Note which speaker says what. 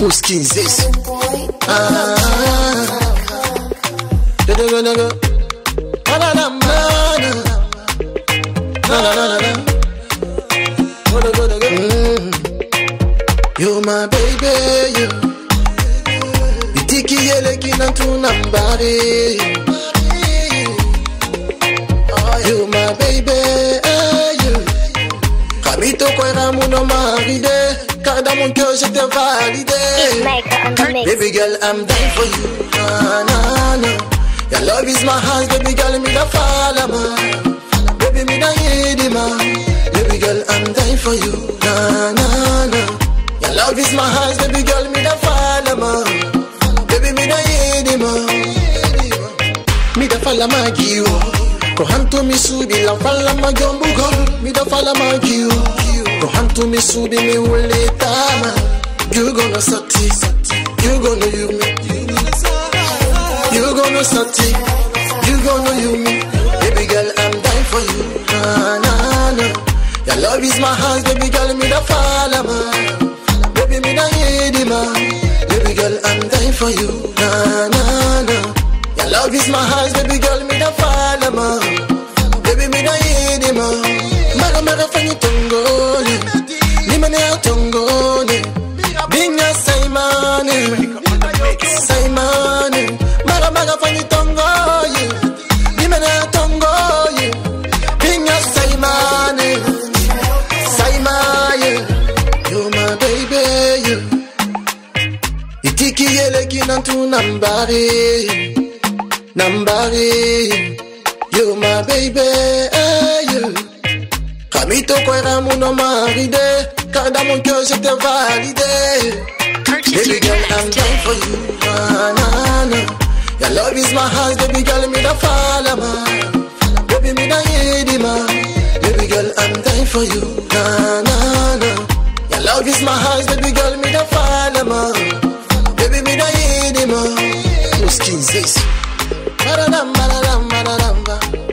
Speaker 1: Is this? Ah. You're my baby, you. Itiki yele kina tunambari. You my baby, you. Kamito kwa ramuno maride. Car dans mon cœur je t'ai validé.
Speaker 2: Maker on the mix.
Speaker 1: Baby girl, I'm dying for you. Nah, nah, nah. Your love is my heart, baby girl, me da follow man. Baby, me da hear man. Baby girl, I'm dying for you. Nah, nah, nah. Your love is my heart, baby girl, me da follow man. Baby, me da hear man. Me da follow my kiwo. Kohantu mi subi la fala ma jombu go. Me da follow my kiwo. Kohantu mi subi mi wule tama. You gonna sati, you gonna you me. You gonna sati, you gonna you me. Baby girl, I'm dying for you. Nah, nah, nah. Your love is my heart, baby girl, me da follow man. Baby, me da hear man. Baby girl, I'm dying for you. Nah, nah, nah. Your love is my heart, baby girl, me da follow man. mene utongoni. Binga saimani. Saimani. Maga maga fanyi tongoyi Bimene utongoyi Binga saimani. Saimani. You my Itiki yeleki nantu nambari. Nambari. You my baby. You Kamito kwera muno maride. Car dans mon cœur je t'ai validé. Baby girl, I'm dying for you. Nah, nah, nah. Your love is my heart, baby girl, me da follow man. Baby, me da hear man. Baby girl, I'm dying for you. Nah, nah, nah. Your love is my heart, baby girl, me da follow man. Baby, me da hear man. Who's this? Ba-da-dum, ba-da-dum.